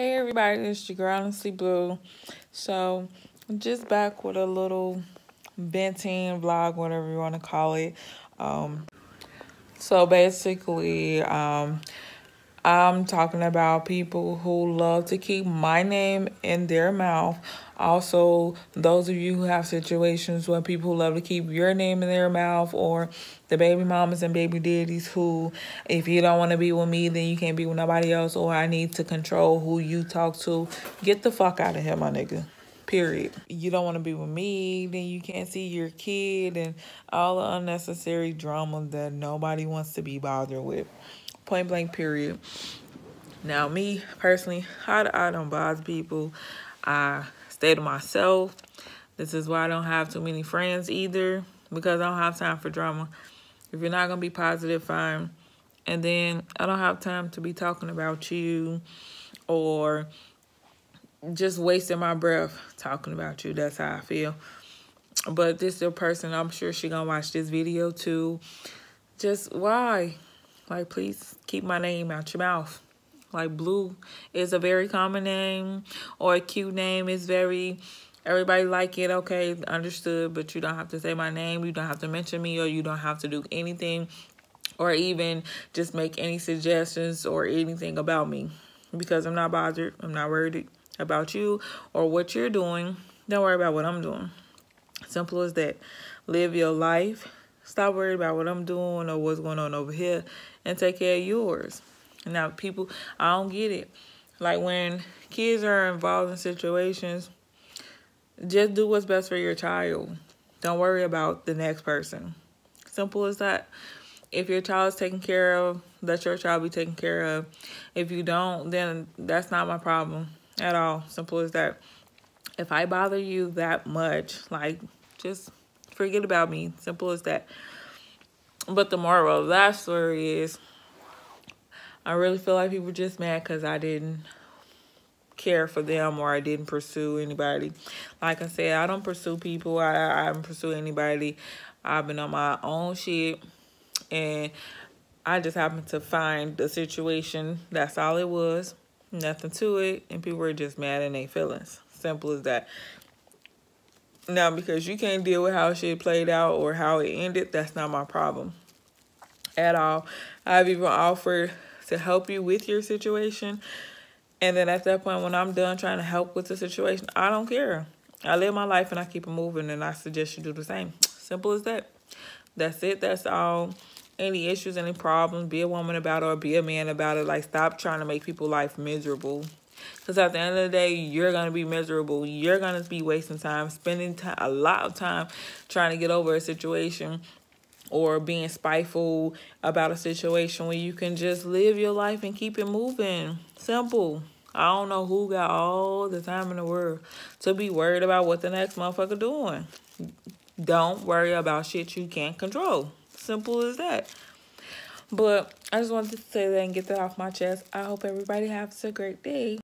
Hey everybody, it's your girl Honestly Blue. So I'm just back with a little venting vlog, whatever you want to call it. Um, so basically, um, I'm talking about people who love to keep my name in their mouth. Also, those of you who have situations where people love to keep your name in their mouth, or the baby mamas and baby daddies who, if you don't want to be with me, then you can't be with nobody else, or I need to control who you talk to. Get the fuck out of here, my nigga period. You don't want to be with me, then you can't see your kid and all the unnecessary drama that nobody wants to be bothered with point blank period. Now, me personally, I, I don't bother people. I stay to myself. This is why I don't have too many friends either because I don't have time for drama. If you're not going to be positive, fine. And then I don't have time to be talking about you or just wasting my breath talking about you. That's how I feel. But this is a person, I'm sure she to watch this video too. Just why? Like, please keep my name out your mouth. Like, Blue is a very common name or a cute name. is very, everybody like it, okay, understood. But you don't have to say my name. You don't have to mention me or you don't have to do anything or even just make any suggestions or anything about me. Because I'm not bothered. I'm not worried about you or what you're doing. Don't worry about what I'm doing. Simple as that. Live your life Stop worrying about what I'm doing or what's going on over here and take care of yours. Now, people, I don't get it. Like when kids are involved in situations, just do what's best for your child. Don't worry about the next person. Simple as that. If your child is taken care of, let your child be taken care of. If you don't, then that's not my problem at all. Simple as that. If I bother you that much, like just forget about me. Simple as that. But the moral of that story is I really feel like people just mad because I didn't care for them or I didn't pursue anybody. Like I said, I don't pursue people. I, I haven't pursue anybody. I've been on my own shit. And I just happened to find the situation. That's all it was. Nothing to it. And people were just mad in their feelings. Simple as that. Now, because you can't deal with how shit played out or how it ended, that's not my problem at all. I've even offered to help you with your situation. And then at that point, when I'm done trying to help with the situation, I don't care. I live my life and I keep it moving, and I suggest you do the same. Simple as that. That's it. That's all. Any issues, any problems, be a woman about it or be a man about it. Like, stop trying to make people life miserable. Because at the end of the day, you're going to be miserable. You're going to be wasting time, spending time, a lot of time trying to get over a situation or being spiteful about a situation when you can just live your life and keep it moving. Simple. I don't know who got all the time in the world to be worried about what the next motherfucker doing. Don't worry about shit you can't control. Simple as that. But I just wanted to say that and get that off my chest. I hope everybody has a great day.